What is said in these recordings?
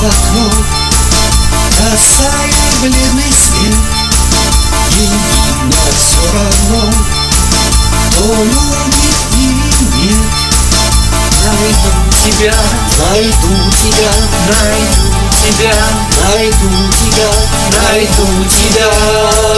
в окно Бросая бледный свет. Ей видно все равно Кто любит или нет. Найду тебя, Найду тебя, найду тебя, найду тебя, найду тебя.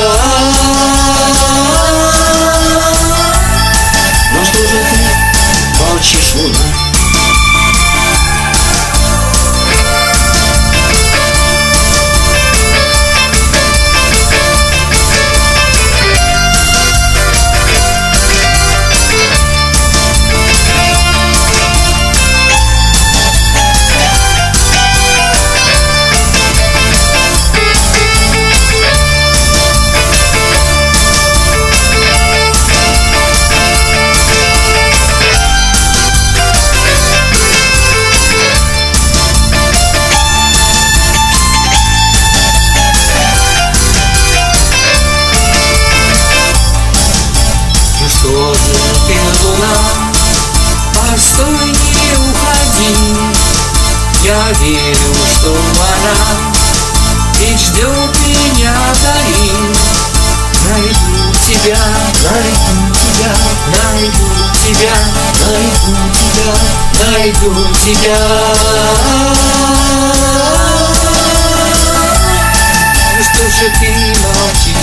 Постой, не уходи. Я верю, что она и ждет меня вдали. Найду тебя, найду тебя, найду тебя, найду тебя, найду тебя. Ну что же ты молчишь?